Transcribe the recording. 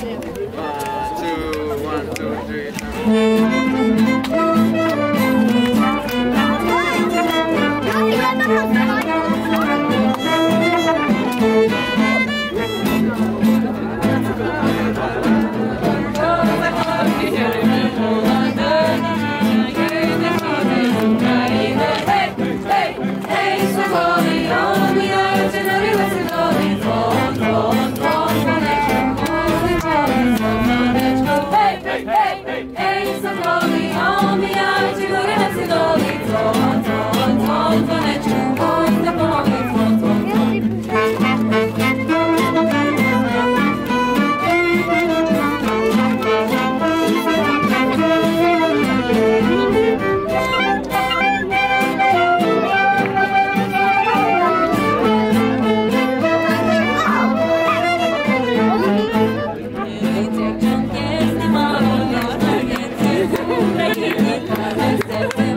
这个 Thank you.